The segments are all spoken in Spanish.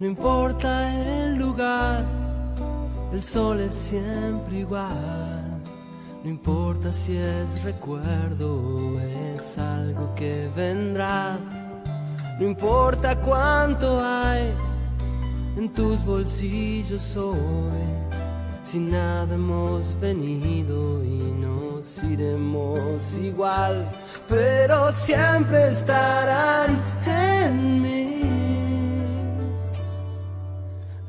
No importa el lugar, el sol es siempre igual. No importa si es recuerdo o es algo que vendrá. No importa cuánto hay en tus bolsillos hoy. Si nada hemos venido y nos iremos igual, pero siempre estarán en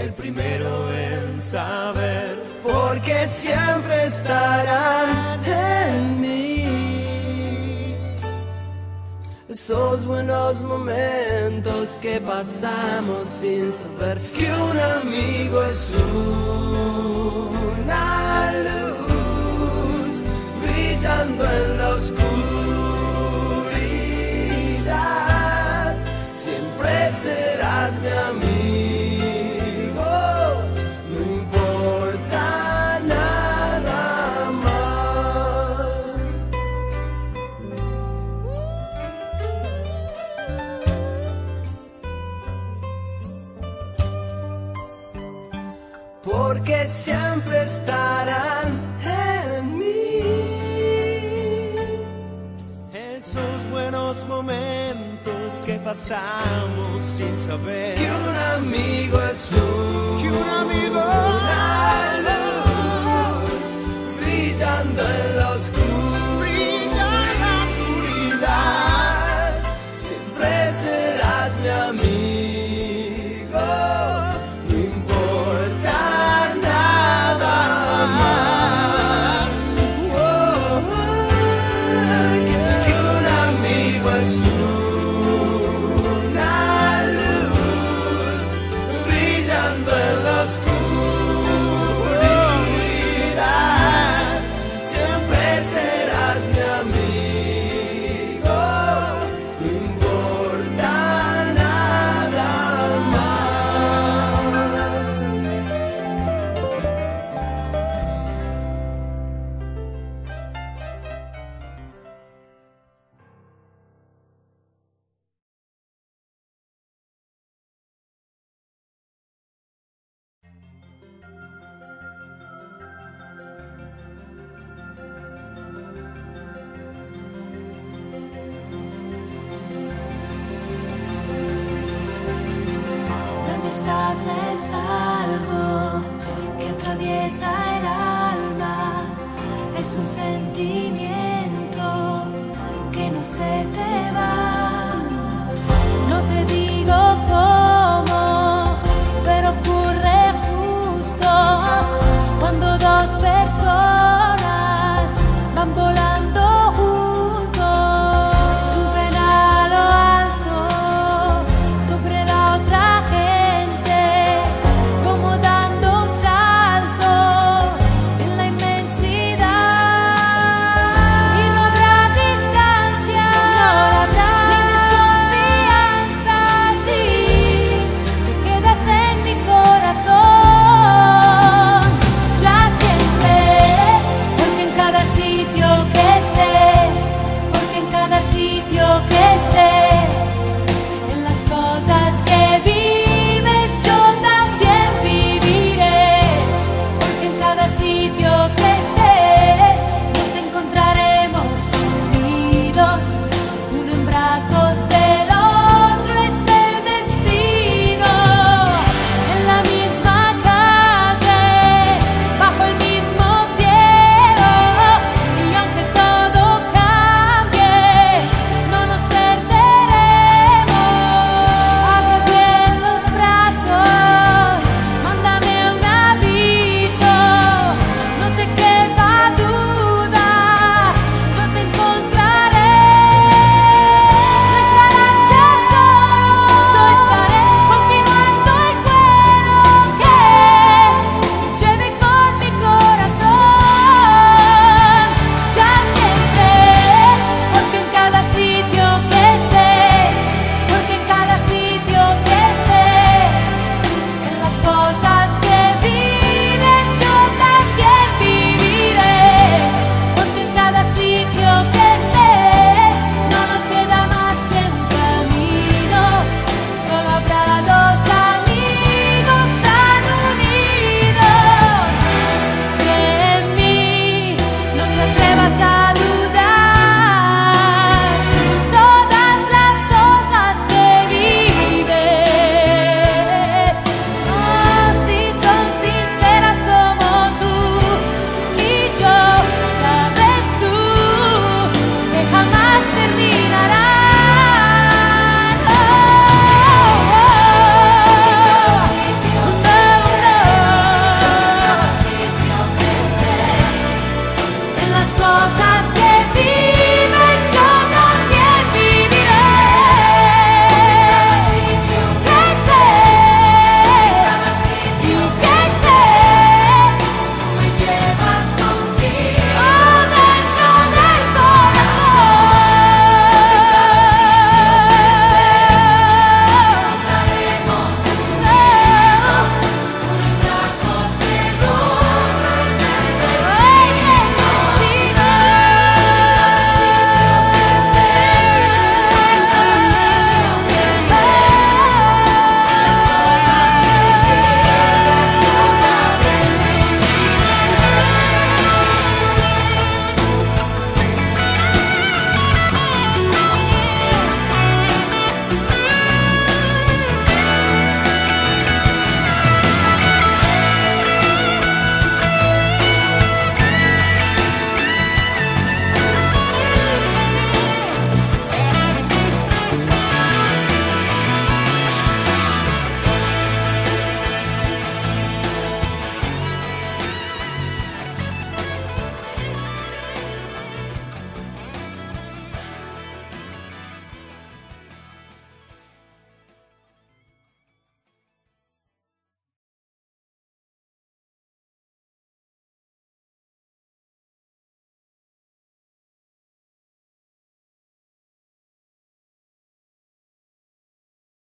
el primero en saber, porque siempre estarán en mí. Esos buenos momentos que pasamos sin saber que un amigo es una luz brillando en la oscuridad. Siempre serás mi amigo, porque siempre estarán en mí. esos buenos momentos que pasamos sin saber. Que un amigo es un, Que un amigo- una luz brillando en la oscuridad. Es algo que atraviesa el alma, es un sentimiento